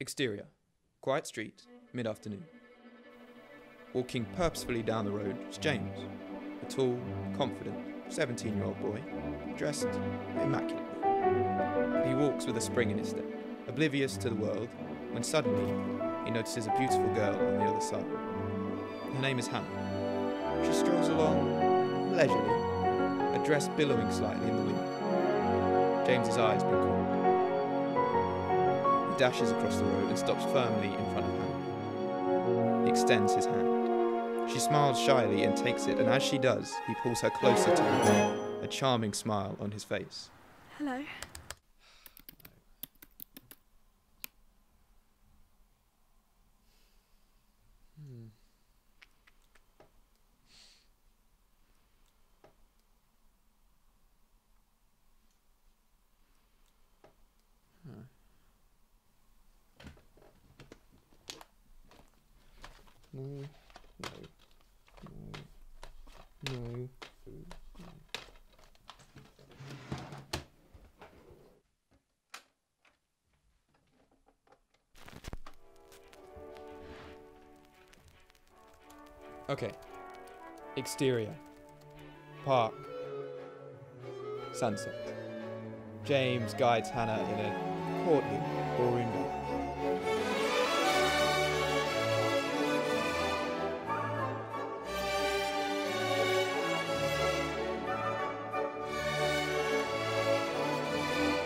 Exterior quiet street, mid afternoon. Walking purposefully down the road is James, a tall, confident 17 year old boy, dressed immaculately. He walks with a spring in his step, oblivious to the world, when suddenly he notices a beautiful girl on the other side. Her name is Hannah. She strolls along leisurely, her dress billowing slightly in the wind. James's eyes been caught. He dashes across the road and stops firmly in front of Hannah. He extends his hand. She smiles shyly and takes it, and as she does, he pulls her closer to him, a charming smile on his face. Hello. No, no, no. Okay. Exterior. Park. Sunset. James guides Hannah in a courtly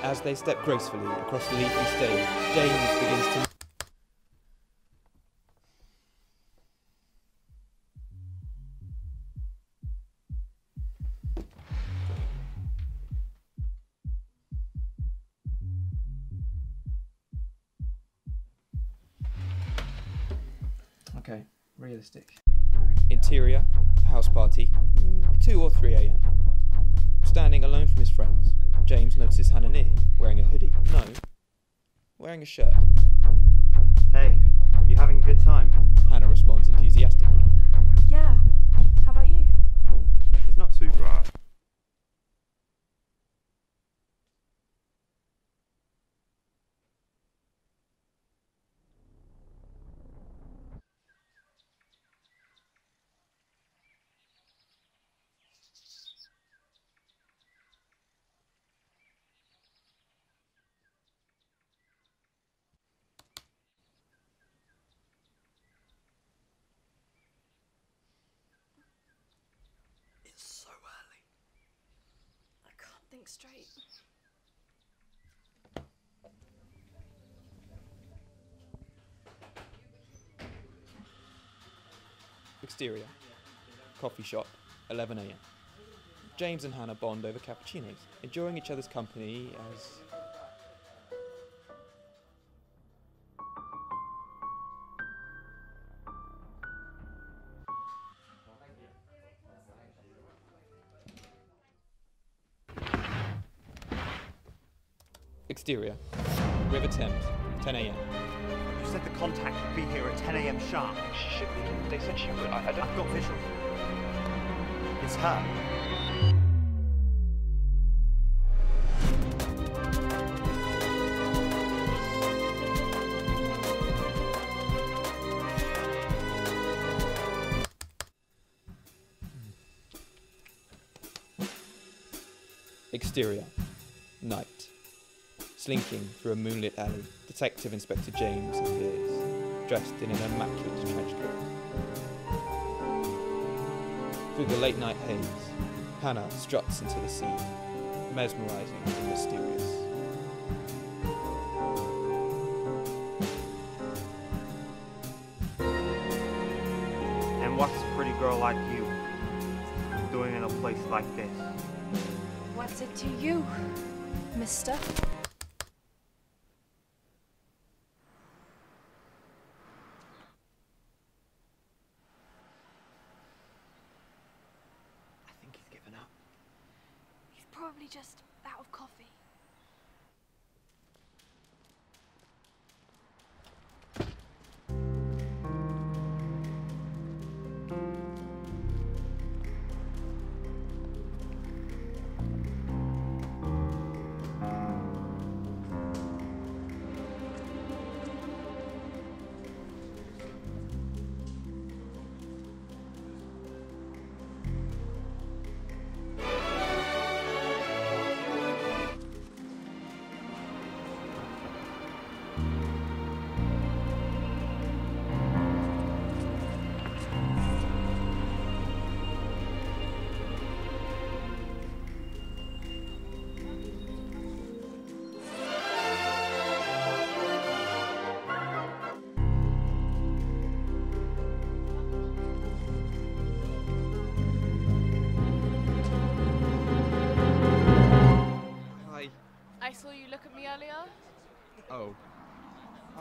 As they step gracefully across the leafy stage, James begins to. Okay, realistic. Interior, house party, mm, 2 or 3 am. Standing alone from his friends, James notices Hannah near, wearing a hoodie. No, wearing a shirt. Hey, you having a good time? Hannah responds enthusiastically. Yeah. How about you? Think straight. Exterior, coffee shop, 11 am. James and Hannah bond over cappuccinos, enjoying each other's company as. Exterior, River Thames, 10 am. You said the contact would be here at 10 a.m. sharp. She should be. They said she would. I, I don't. I've got visual. It's her. Exterior, night. Slinking through a moonlit alley, Detective Inspector James appears, dressed in an immaculate trench coat. Through the late night haze, Hannah struts into the scene, mesmerizing and mysterious. And what's a pretty girl like you doing in a place like this? What's it to you, mister? Probably just out of coffee.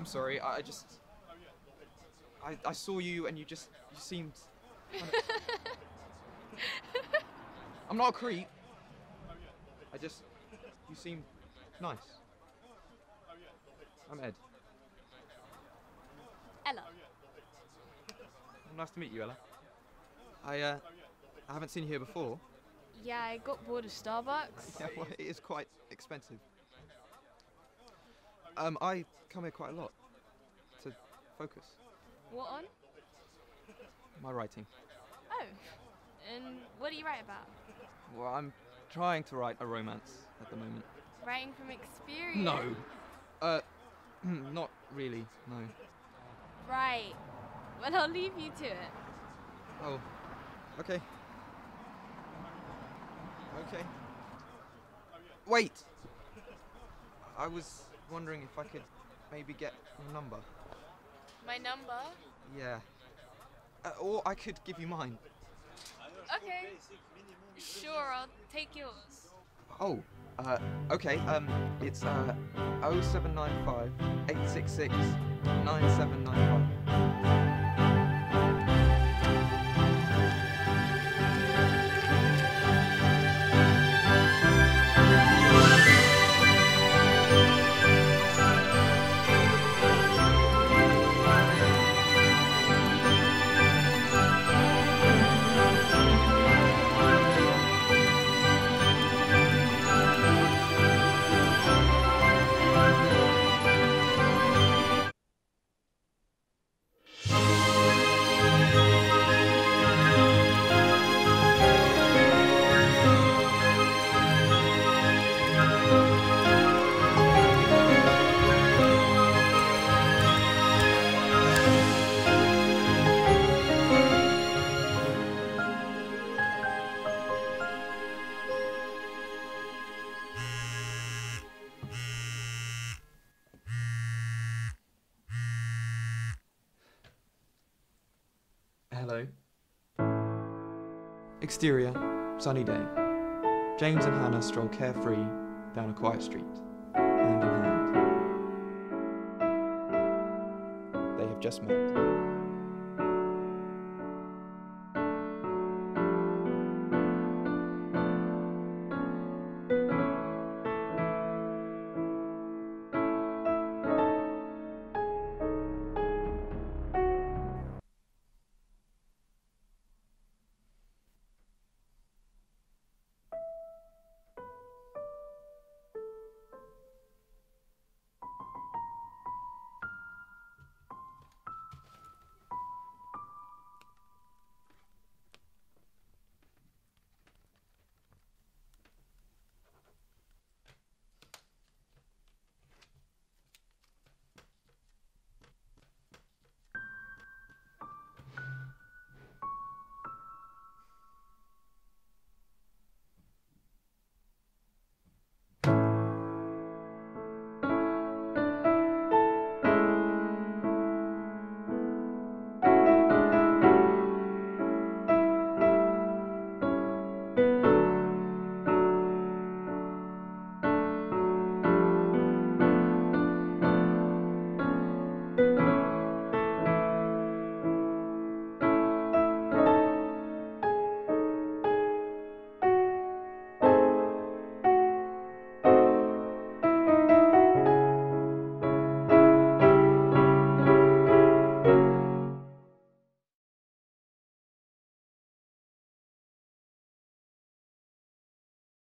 Sorry. I, I just. I, I saw you and you just. You seemed. kinda- I'm not a creep. I just. You seem nice. I'm Ed. Ella. Nice to meet you, Ella. I, uh. I haven't seen you here before. Yeah, I got bored of Starbucks. Yeah, well, it is quite expensive. Um, I come here quite a lot to focus What on? my writing. Oh. And what do you write about? Well, I'm trying to write a romance at the moment. Writing from experience? No. Uh, not really. No. Right. Well, I'll leave you to it. Oh. Okay. Okay. Wait. I was wondering if I could maybe get your number. My number? Yeah. Uh, or I could give you mine. Okay. Sure, I'll take yours. Oh, uh, okay, um, it's, uh, 0795 866 9795. Hello. Exterior, sunny day. James and Hannah stroll carefree down a quiet street, hand in hand. They have just met.